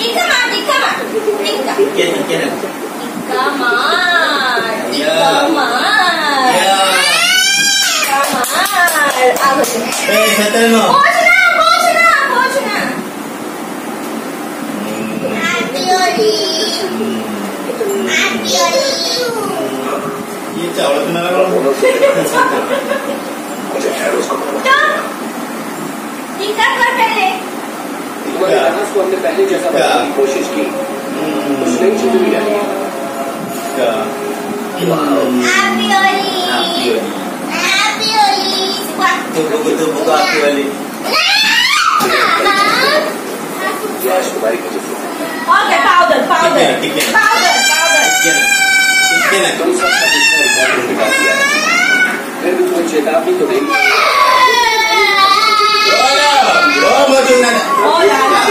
Ika ma, ika ma, ika. Ikan, ikan. Ika ma, ika Ya. ma. Ya. Ika ma. Apa tu? Eh, satu no. Bojna, bojna, bojna. ये चावल तो ना लगा Ika कर पहले. तुम्हारे अनाज को हमने पहले जैसा बनाने की कोशिश की कुछ नई चीज़ें भी डाली क्या Happy Holi. Happy Holi. Happy Holi. Squat. तो बुक तो बुक आपकी वाली ये आज तुम्हारी वजह से Okay, powder, powder. ठीक है, ठीक है। Powder, powder. इतने ना तुम सब का इसने रिकॉर्ड मिटा दिया है फिर भी तुम्हें चेतावनी तो देंगे ना Oh, la, la.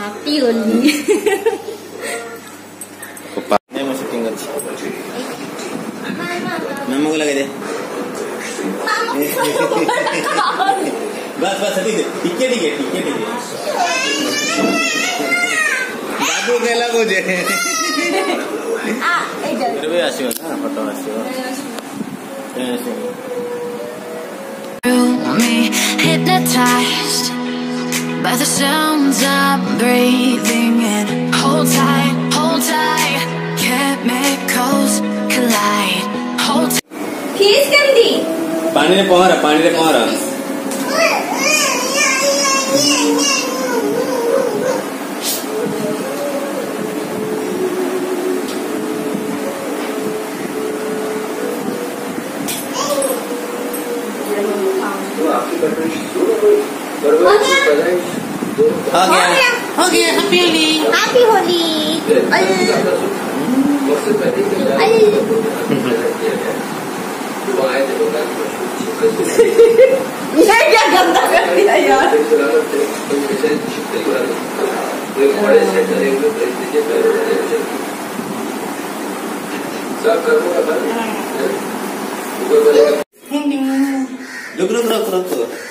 Happy Holi नहीं मैं शूटिंग अच्छी नमक लगा दे बस बस ठीक है ठीक है ठीक है ठीक है ठीक है बाबू केला मुझे आ इधर फिर भी आसियो ना फ़ोटो आसियो through me, hypnotized. by the sounds I'm breathing in. Hold tight, hold tight, chemicals collide. Hold fees कर दी पानी रे पहरा पानी रे पहरा तो आपकी हो गया। हो गया हैप्पी होली हैप्पी होली ये क्या गंदा कर दिया यार। सब रुक रुक रुक रुक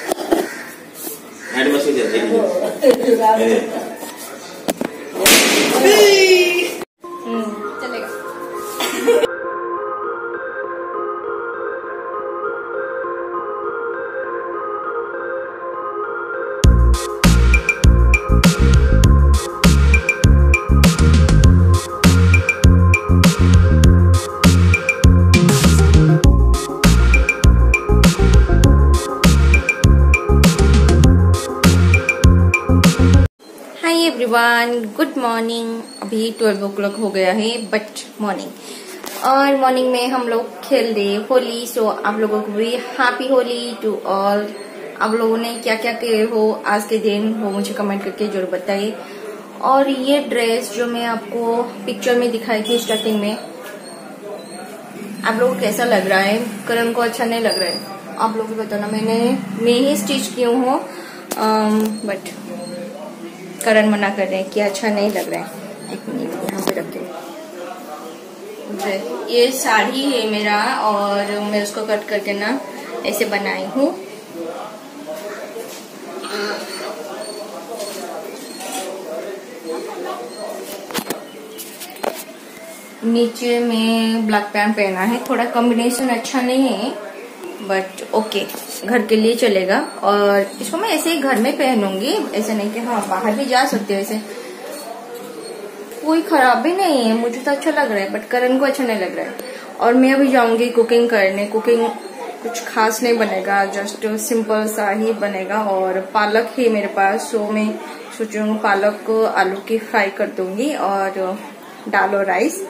えー एवरीवन गुड मॉर्निंग अभी ट्वेल्व ओ क्लॉक हो गया है बट मॉर्निंग और मॉर्निंग में हम लोग खेल रहे होली सो आप लोगों को भी हैप्पी होली टू ऑल आप लोगों ने क्या क्या किए हो आज के दिन, वो मुझे कमेंट करके ज़रूर बताइए और ये ड्रेस जो मैं आपको पिक्चर में दिखाई थी स्टार्टिंग में, आप लोगों को कैसा लग रहा है? करण को अच्छा नहीं लग रहा है। आप लोग को बताना, मैंने, मैं ही स्टिच की हूँ बट करण मना कर रहे हैं कि अच्छा नहीं लग रहा है। एक मिनट, यहाँ पे रखते हैं ये साड़ी है मेरा और मैं उसको कट करके ना ऐसे बनाई हूँ। नीचे में ब्लैक पैंट पहना है। थोड़ा कॉम्बिनेशन अच्छा नहीं है। बट ओके घर के लिए चलेगा और इसको मैं ऐसे ही घर में पहनूँगी, ऐसे नहीं कि हाँ बाहर भी जा सकती हूँ ऐसे। कोई खराब भी नहीं है, मुझे तो अच्छा लग रहा है बट करण को अच्छा नहीं लग रहा है। और मैं अभी जाऊँगी कुकिंग करने कुकिंग कुछ खास नहीं बनेगा जस्ट सिंपल सा ही बनेगा और पालक ही मेरे पास सो मैं सोच पालक को आलू की फ्राई कर दूँगी और और राइस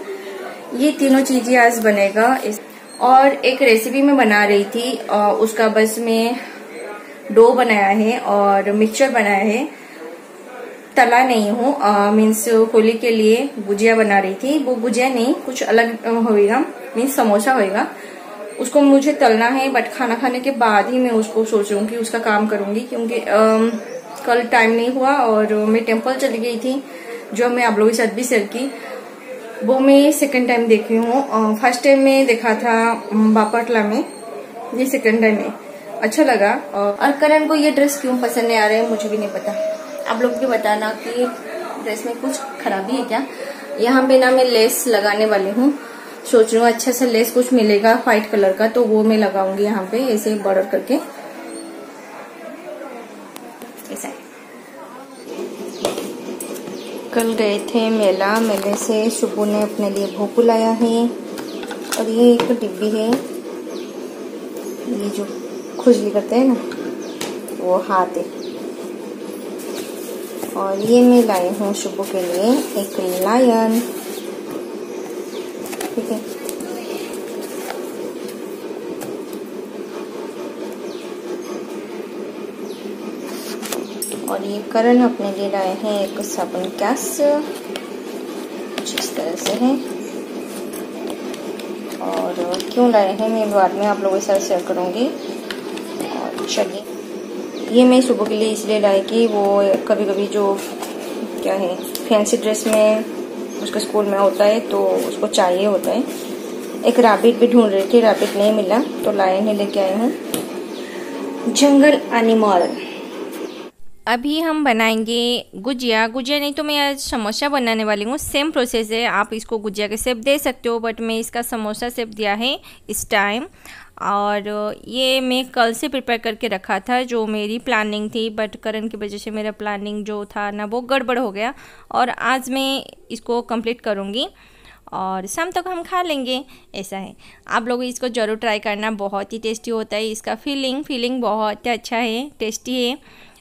ये तीनों चीज़ें आज बनेगा, इस और एक रेसिपी मैं बना रही थी और उसका बस मैं डो बनाया है और मिक्सचर बनाया है। तला नहीं हूँ मीन्स होली के लिए गुजिया बना रही थी। वो गुजिया नहीं, कुछ अलग होएगा मीन्स समोसा होएगा। उसको मुझे तलना है बट खाना खाने के बाद ही मैं उसको सोच रही कि उसका काम करूँगी, क्योंकि कल टाइम नहीं हुआ और मैं टेंपल चली गई थी, जो मैं आप लोगों के साथ भी शेयर की। वो मैं सेकंड टाइम देखी हूँ। फ़र्स्ट टाइम में देखा था बापटला में। ये सेकंड टाइम में अच्छा लगा। और करण को ये ड्रेस क्यों पसंद नहीं आ रहा है, मुझे भी नहीं पता। आप लोग भी बताना कि ड्रेस में कुछ खराबी है क्या? यहाँ पे ना मैं लेस लगाने वाली हूँ। सोच रही हूँ अच्छा सा लेस कुछ मिलेगा व्हाइट कलर का तो वो मैं लगाऊँगी यहाँ पे, ऐसे बॉर्डर करके ऐसा कल गए थे मेला। मेले से शुभू ने अपने लिए भोपू लाया है और ये एक डिब्बी है। ये जो खुजली करते हैं ना, वो हाथ है। और ये मैं लाई हूँ शुभू के लिए एक लायन। ठीक है? ये करण अपने लिए लाए हैं एक साबुन गैस कुछ इस तरह से है। और क्यों लाए हैं, मैं बाद में आप लोगों के साथ शेयर करूँगी। और चलिए, ये मैं सुबह के लिए इसलिए लाई कि वो कभी कभी जो क्या है फैंसी ड्रेस में उसके स्कूल में होता है तो उसको चाहिए होता है। एक रैबिट भी ढूंढ रही थी रैबिट नहीं मिला तो लाए हैं, लेके आए हैं। जंगल एनिमल अभी हम बनाएँगे गुजिया। गुजिया नहीं तो मैं आज समोसा बनाने वाली हूँ। सेम प्रोसेस है। आप इसको गुजिया के सेप दे सकते हो बट मैं इसका समोसा सेप दिया है इस टाइम और ये मैं कल से प्रिपेयर करके रखा था, जो मेरी प्लानिंग थी बट करण की वजह से मेरा प्लानिंग जो था ना, वो गड़बड़ हो गया। और आज मैं इसको कंप्लीट करूँगी और शाम तक हम खा लेंगे। ऐसा है। आप लोग इसको ज़रूर ट्राई करना। बहुत ही टेस्टी होता है। इसका फीलिंग फीलिंग बहुत अच्छा है। टेस्टी है।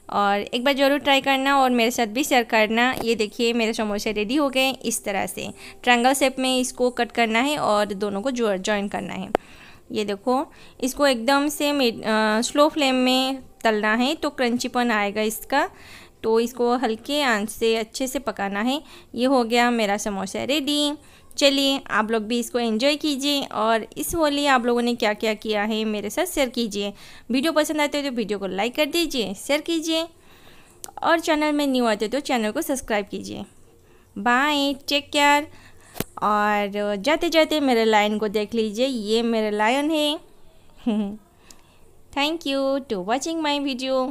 और एक बार ज़रूर ट्राई करना और मेरे साथ भी शेयर करना। ये देखिए, मेरे समोसे रेडी हो गए इस तरह से। ट्रायंगल शेप में इसको कट करना है और दोनों को जॉइन करना है। ये देखो, इसको एकदम से स्लो फ्लेम में तलना है तो क्रंचीपन आएगा इसका। तो इसको हल्के आँच से अच्छे से पकाना है। ये हो गया मेरा समोसा रेडी चलिए आप लोग भी इसको एंजॉय कीजिए और इस होली आप लोगों ने क्या क्या किया है मेरे साथ शेयर कीजिए। वीडियो पसंद आते हो तो वीडियो को लाइक कर दीजिए शेयर कीजिए और चैनल में न्यू आते हो तो चैनल को सब्सक्राइब कीजिए। बाय टेक केयर और जाते जाते मेरे लाइन को देख लीजिए, ये मेरा लायन है। Thank you to watching my video